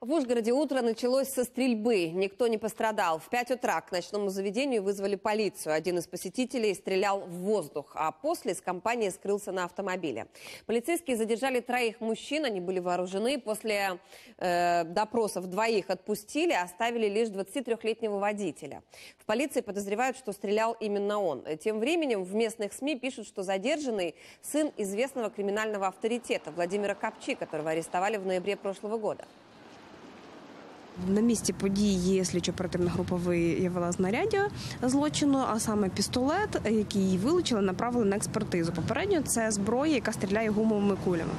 В Ужгороде утро началось со стрельбы. Никто не пострадал. В 5 утра к ночному заведению вызвали полицию. Один из посетителей стрелял в воздух, а после с компанией скрылся на автомобиле. Полицейские задержали троих мужчин. Они были вооружены. После э, допросов двоих отпустили, оставили лишь 23-летнего водителя. В полиции подозревают, что стрелял именно он. Тем временем в местных СМИ пишут, что задержанный сын известного криминального авторитета Владимира Копчи, которого арестовали в ноябре прошлого года. На місці події слідчо-оперативна група виявила знаряддя злочину, а саме пістолет, який вилучили, направили на експертизу. Попередньо це зброя, яка стріляє гумовими кулями.